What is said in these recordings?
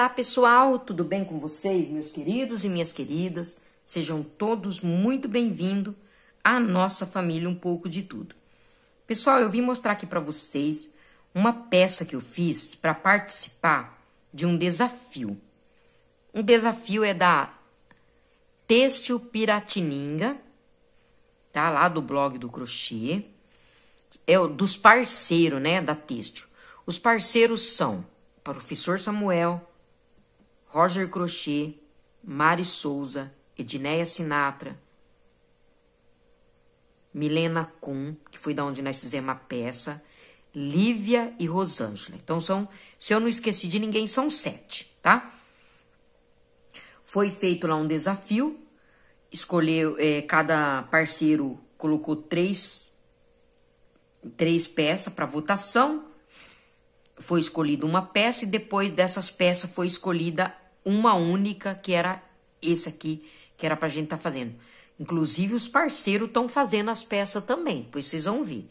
Olá pessoal, tudo bem com vocês, meus queridos e minhas queridas? Sejam todos muito bem-vindos à nossa família Um Pouco de Tudo. Pessoal, eu vim mostrar aqui para vocês uma peça que eu fiz para participar de um desafio. Um desafio é da Têxtil Piratininga, tá? Lá do blog do crochê. É dos parceiros, né, da Têxtil. Os parceiros são Professor Samuel, Roger Crochê, Mari Souza, Edneia Sinatra, Milena Kuhn, que foi da onde nós fizemos a peça, Lívia e Rosângela. Então, são, se eu não esqueci de ninguém, são sete, tá? Foi feito lá um desafio, escolheu, é, cada parceiro colocou três, três peças para votação, foi escolhida uma peça e depois dessas peças foi escolhida uma única, que era esse aqui, que era pra gente tá fazendo. Inclusive, os parceiros estão fazendo as peças também, pois vocês vão ver.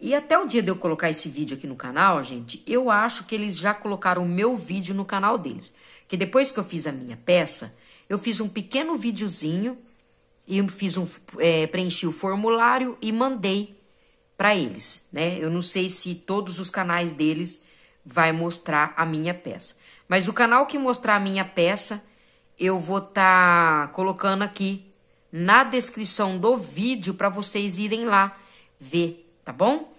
E até o dia de eu colocar esse vídeo aqui no canal, gente, eu acho que eles já colocaram o meu vídeo no canal deles. Que depois que eu fiz a minha peça, eu fiz um pequeno videozinho e fiz um é, preenchi o formulário e mandei para eles, né? Eu não sei se todos os canais deles vai mostrar a minha peça. Mas o canal que mostrar a minha peça, eu vou estar tá colocando aqui na descrição do vídeo para vocês irem lá ver, tá bom?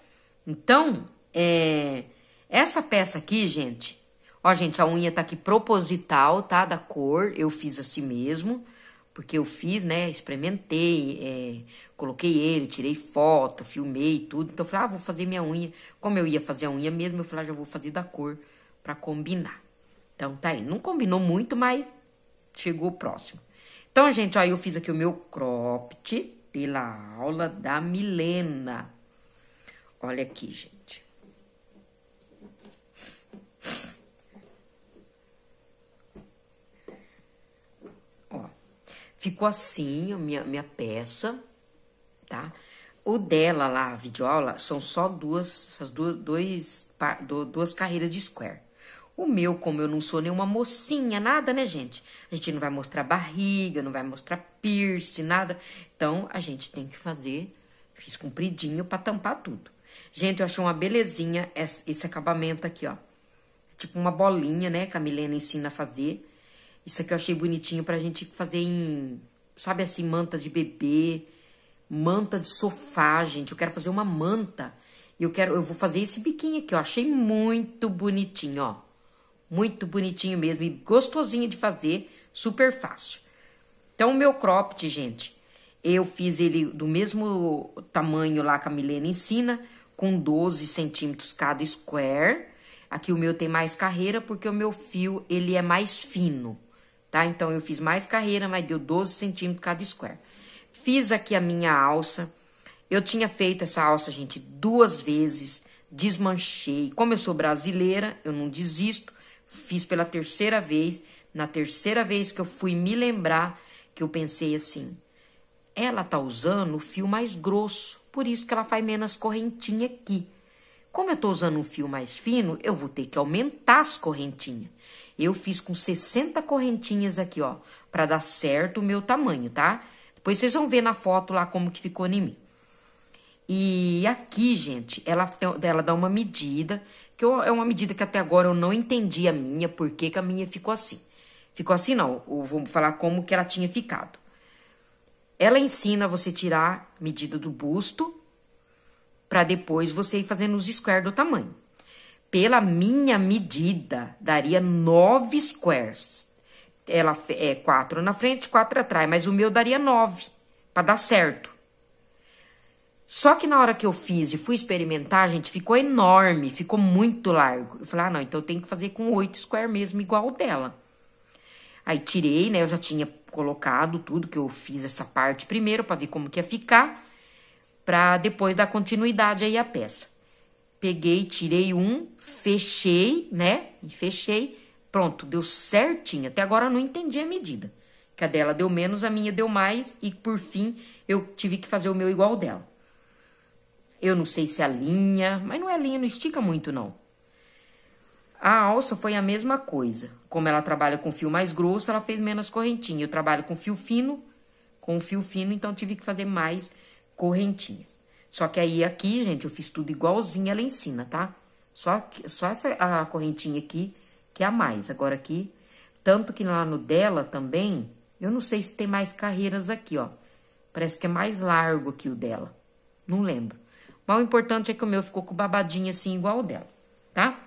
Então, é, essa peça aqui, gente, ó, gente, a unha tá aqui proposital, tá? Da cor, eu fiz assim mesmo, porque eu fiz, né? Experimentei, é, coloquei ele, tirei foto, filmei tudo. Então, eu falei, ah, vou fazer minha unha. Como eu ia fazer a unha mesmo, eu falei, ah, já vou fazer da cor para combinar. Então, tá aí. Não combinou muito, mas chegou próximo. Então, gente, ó, eu fiz aqui o meu cropped pela aula da Milena. Olha aqui, gente. Ó, ficou assim a minha, minha peça, tá? O dela lá, a videoaula, são só duas, essas duas, dois, duas carreiras de square. O meu, como eu não sou nenhuma mocinha, nada, né, gente? A gente não vai mostrar barriga, não vai mostrar piercing, nada. Então, a gente tem que fazer, fiz compridinho pra tampar tudo. Gente, eu achei uma belezinha esse acabamento aqui, ó. Tipo uma bolinha, né, que a Milena ensina a fazer. Isso aqui eu achei bonitinho pra gente fazer em, sabe assim, manta de bebê, manta de sofá, gente. Eu quero fazer uma manta. Eu quero, eu vou fazer esse biquinho aqui, ó. Achei muito bonitinho, ó. Muito bonitinho mesmo e gostosinho de fazer, super fácil. Então, o meu cropped, gente, eu fiz ele do mesmo tamanho lá que a Milena ensina, com 12 centímetros cada square. Aqui o meu tem mais carreira, porque o meu fio, ele é mais fino, tá? Então, eu fiz mais carreira, mas deu 12 centímetros cada square. Fiz aqui a minha alça. Eu tinha feito essa alça, gente, duas vezes, desmanchei. Como eu sou brasileira, eu não desisto. Fiz pela terceira vez. Na terceira vez que eu fui me lembrar, que eu pensei assim: ela tá usando o fio mais grosso, por isso que ela faz menos correntinha aqui. Como eu tô usando um fio mais fino, eu vou ter que aumentar as correntinhas. Eu fiz com 60 correntinhas aqui, ó, para dar certo o meu tamanho, tá? Depois vocês vão ver na foto lá como que ficou em mim. E aqui, gente, ela, ela dá uma medida que eu, é uma medida que até agora eu não entendi a minha, por que, a minha ficou assim. Ficou assim não, eu vou falar como que ela tinha ficado. Ela ensina você tirar medida do busto, para depois você ir fazendo os squares do tamanho. Pela minha medida, daria nove squares. Ela é quatro na frente, quatro atrás, mas o meu daria nove, para dar certo. Só que na hora que eu fiz e fui experimentar, gente, ficou enorme, ficou muito largo. Eu falei, ah, não, então eu tenho que fazer com oito square mesmo, igual dela. Aí tirei, né, eu já tinha colocado tudo, que eu fiz essa parte primeiro, para ver como que ia ficar, pra depois dar continuidade aí à peça. Peguei, tirei um, fechei, né, e fechei, pronto, deu certinho. Até agora eu não entendi a medida. Que a dela deu menos, a minha deu mais, e por fim eu tive que fazer o meu igual dela. Eu não sei se é a linha, mas não é linha, não estica muito, não. A alça foi a mesma coisa. Como ela trabalha com fio mais grosso, ela fez menos correntinha. Eu trabalho com fio fino, com fio fino, então tive que fazer mais correntinhas. Só que aí aqui, gente, eu fiz tudo igualzinho ela ensina, tá? Só, só essa a correntinha aqui que é a mais. Agora aqui, tanto que lá no dela também, eu não sei se tem mais carreiras aqui, ó. Parece que é mais largo aqui o dela. Não lembro. Mas o importante é que o meu ficou com babadinho assim, igual o dela, tá?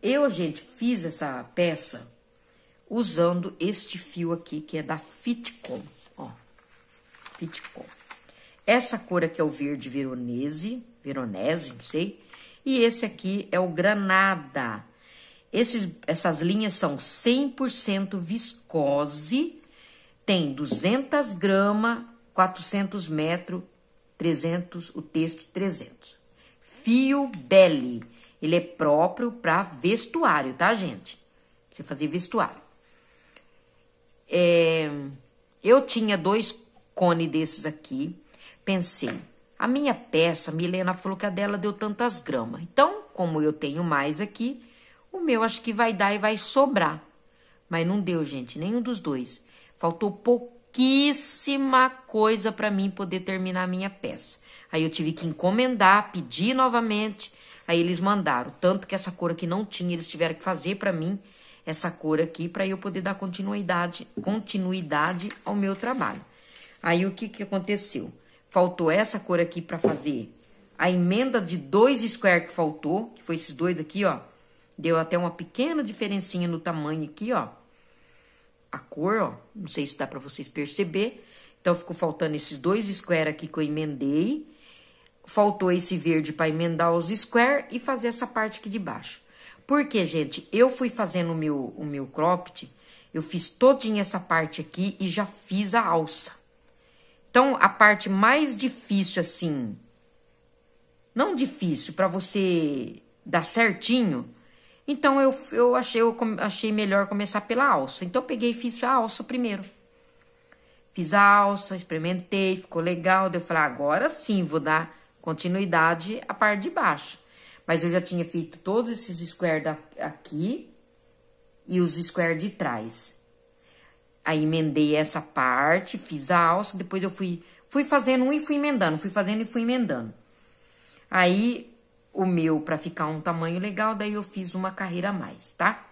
Eu, gente, fiz essa peça usando este fio aqui, que é da Fitcom, ó. Fitcom. Essa cor aqui é o verde veronese, veronese, não sei. E esse aqui é o granada. Esses, essas linhas são 100% viscose, tem 200 gramas, 400 metros, 300, o texto 300. Fio Belly, ele é próprio para vestuário, tá, gente? Você fazer vestuário. É, eu tinha dois cones desses aqui, pensei, a minha peça, a Milena falou que a dela deu tantas gramas. Então, como eu tenho mais aqui, o meu acho que vai dar e vai sobrar. Mas não deu, gente, nenhum dos dois. Faltou pouquíssima coisa para mim poder terminar a minha peça. Aí eu tive que encomendar, pedir novamente. Aí eles mandaram, tanto que essa cor aqui não tinha, eles tiveram que fazer para mim essa cor aqui para eu poder dar continuidade, continuidade ao meu trabalho. Aí o que que aconteceu? Faltou essa cor aqui para fazer a emenda de dois square que faltou, que foi esses dois aqui, ó. Deu até uma pequena diferencinha no tamanho aqui, ó. A cor, ó. Não sei se dá pra vocês perceber. Então, ficou faltando esses dois square aqui que eu emendei. Faltou esse verde para emendar os square e fazer essa parte aqui de baixo. Porque, gente, eu fui fazendo o meu, o meu cropped, eu fiz todinha essa parte aqui e já fiz a alça. Então, a parte mais difícil, assim, não difícil, para você dar certinho, então, eu, eu, achei, eu achei melhor começar pela alça. Então, eu peguei e fiz a alça primeiro. Fiz a alça, experimentei, ficou legal. Daí eu falei, agora sim, vou dar continuidade à parte de baixo. Mas eu já tinha feito todos esses square aqui e os square de trás. Aí, emendei essa parte, fiz a alça, depois eu fui, fui fazendo um e fui emendando, fui fazendo e fui emendando. Aí, o meu para ficar um tamanho legal, daí eu fiz uma carreira a mais, tá?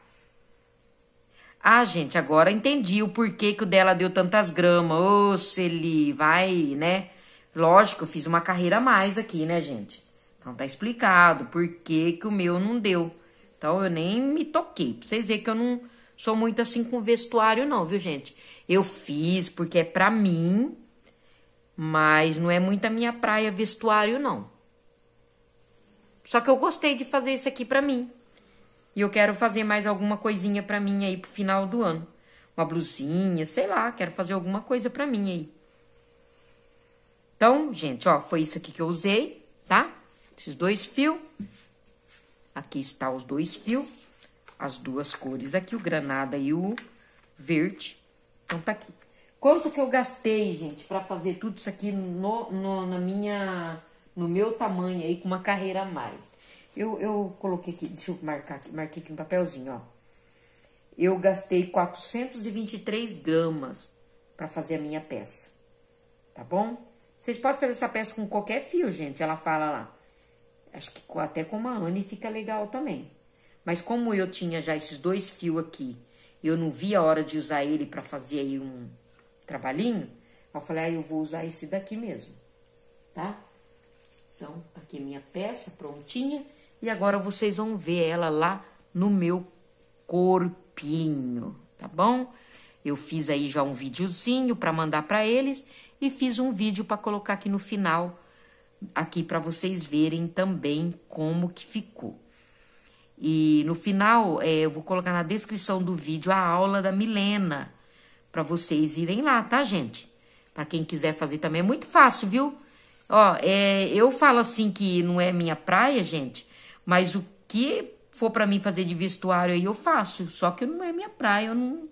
Ah, gente, agora entendi o porquê que o dela deu tantas gramas. Ô, Celi, vai, né? Lógico, eu fiz uma carreira a mais aqui, né, gente? Então tá explicado por que que o meu não deu. Então eu nem me toquei. Pra vocês verem que eu não sou muito assim com vestuário não, viu, gente? Eu fiz porque é pra mim, mas não é muito a minha praia vestuário não. Só que eu gostei de fazer isso aqui pra mim. E eu quero fazer mais alguma coisinha pra mim aí pro final do ano. Uma blusinha, sei lá, quero fazer alguma coisa pra mim aí. Então, gente, ó, foi isso aqui que eu usei, tá? Esses dois fios. Aqui está os dois fios. As duas cores aqui, o granada e o verde. Então, tá aqui. Quanto que eu gastei, gente, pra fazer tudo isso aqui no, no na minha no meu tamanho aí, com uma carreira a mais. Eu, eu coloquei aqui, deixa eu marcar aqui, marquei aqui no papelzinho, ó. Eu gastei 423 gramas para fazer a minha peça, tá bom? Vocês podem fazer essa peça com qualquer fio, gente, ela fala lá. Acho que até com uma Anne fica legal também. Mas como eu tinha já esses dois fios aqui, eu não vi a hora de usar ele para fazer aí um trabalhinho, eu falei, ah, eu vou usar esse daqui mesmo, tá? Aqui minha peça prontinha. E agora vocês vão ver ela lá no meu corpinho, tá bom? Eu fiz aí já um videozinho para mandar para eles e fiz um vídeo para colocar aqui no final, aqui para vocês verem também como que ficou. E no final, é, eu vou colocar na descrição do vídeo a aula da Milena, para vocês irem lá, tá, gente? Para quem quiser fazer também, é muito fácil, viu? Ó, é, eu falo assim que não é minha praia, gente, mas o que for para mim fazer de vestuário aí eu faço, só que não é minha praia, eu não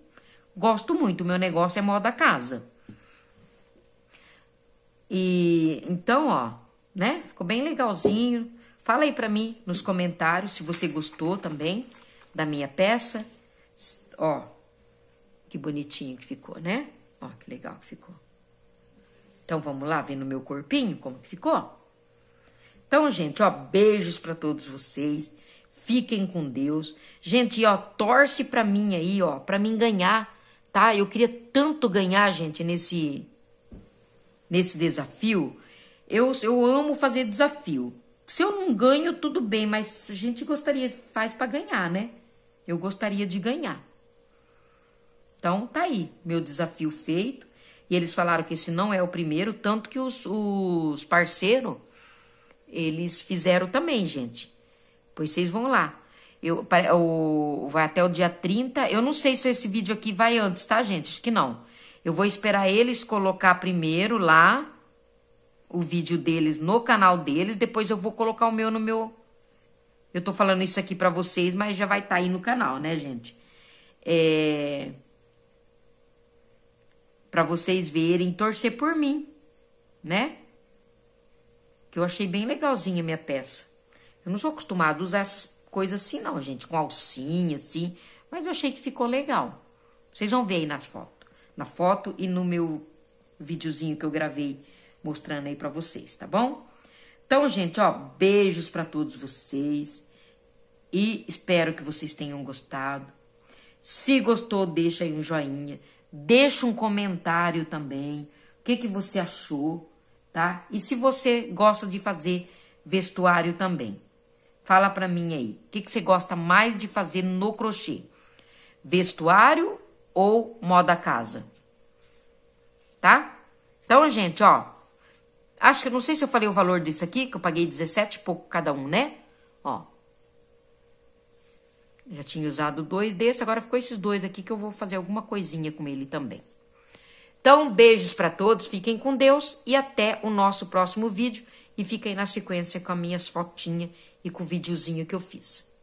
gosto muito, o meu negócio é moda casa. E então, ó, né? Ficou bem legalzinho, Fala aí pra mim nos comentários se você gostou também da minha peça. Ó, que bonitinho que ficou, né? Ó, que legal que ficou. Então, vamos lá ver no meu corpinho como ficou? Então, gente, ó, beijos para todos vocês. Fiquem com Deus. Gente, ó, torce pra mim aí, ó, pra mim ganhar, tá? Eu queria tanto ganhar, gente, nesse nesse desafio. Eu, eu amo fazer desafio. Se eu não ganho, tudo bem, mas a gente gostaria, faz para ganhar, né? Eu gostaria de ganhar. Então, tá aí, meu desafio feito. E eles falaram que esse não é o primeiro, tanto que os, os parceiros, eles fizeram também, gente. Pois vocês vão lá. Eu, o, vai até o dia 30. Eu não sei se esse vídeo aqui vai antes, tá, gente? Acho que não. Eu vou esperar eles colocar primeiro lá o vídeo deles no canal deles. Depois eu vou colocar o meu no meu. Eu tô falando isso aqui pra vocês, mas já vai estar tá aí no canal, né, gente? É para vocês verem, torcer por mim, né? Que eu achei bem legalzinha a minha peça. Eu não sou acostumada a usar essas coisas assim, não, gente, com alcinha, assim, mas eu achei que ficou legal. Vocês vão ver aí na foto, na foto e no meu videozinho que eu gravei mostrando aí para vocês, tá bom? Então, gente, ó, beijos para todos vocês e espero que vocês tenham gostado. Se gostou, deixa aí um joinha. Deixa um comentário também. O que, que você achou, tá? E se você gosta de fazer vestuário também. Fala pra mim aí. O que, que você gosta mais de fazer no crochê? Vestuário ou moda casa? Tá? Então, gente, ó. Acho que não sei se eu falei o valor desse aqui, que eu paguei 17 e pouco cada um, né? Ó. Já tinha usado dois desse, agora ficou esses dois aqui que eu vou fazer alguma coisinha com ele também. Então, beijos para todos, fiquem com Deus e até o nosso próximo vídeo. E fiquem na sequência com as minhas fotinhas e com o videozinho que eu fiz.